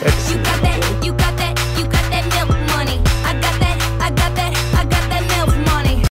Sexy.